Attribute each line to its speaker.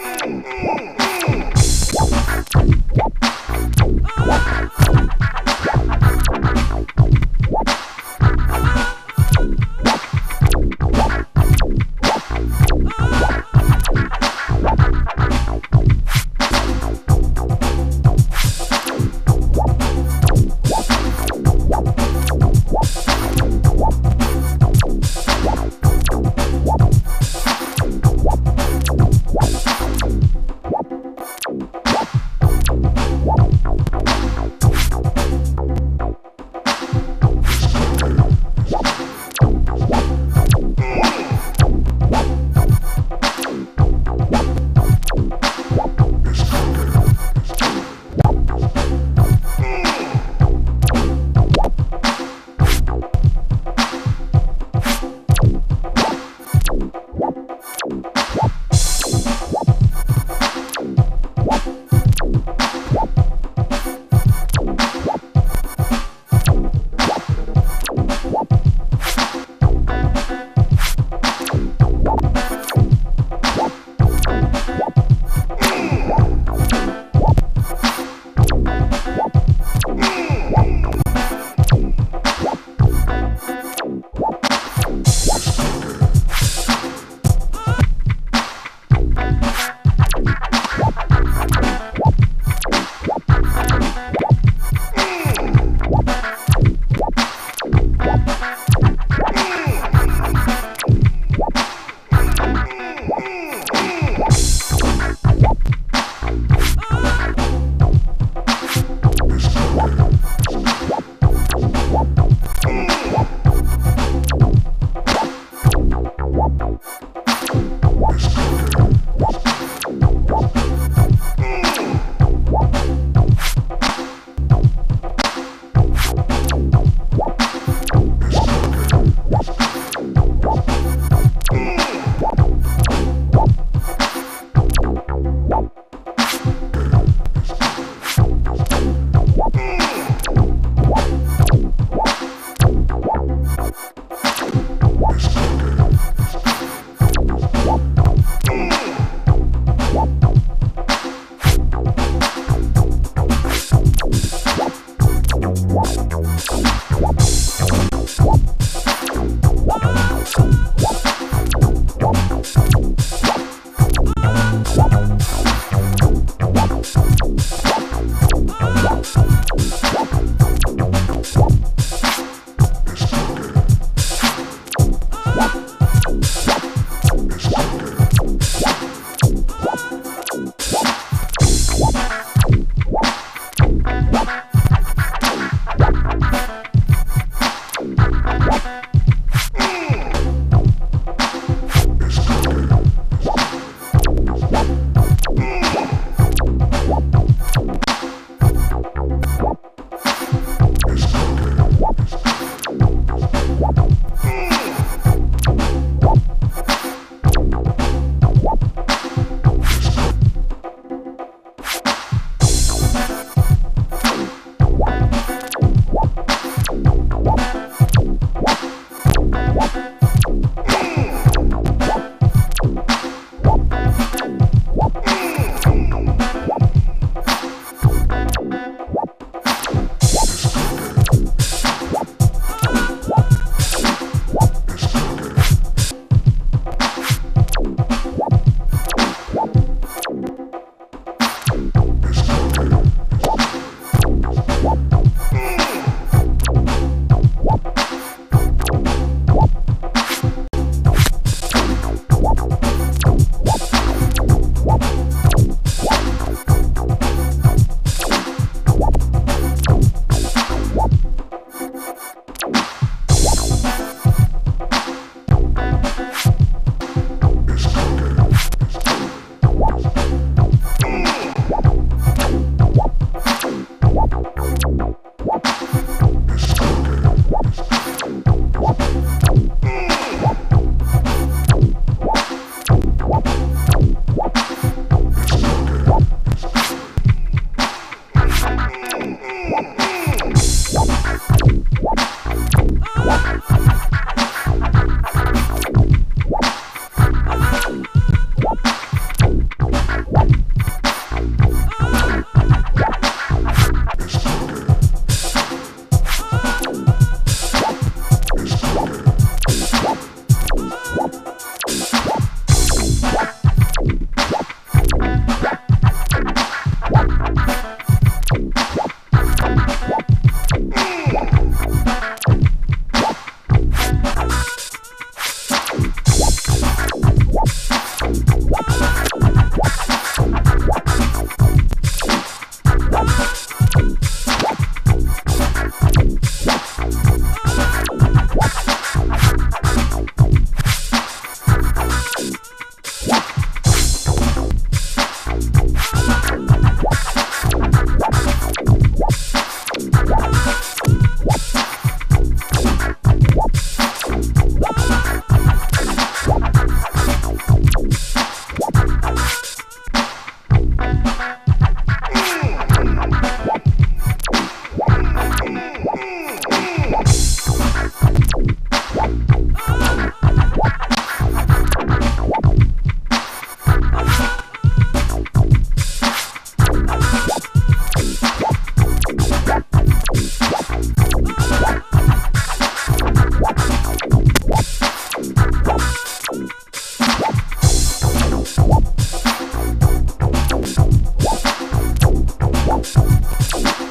Speaker 1: Oh, Música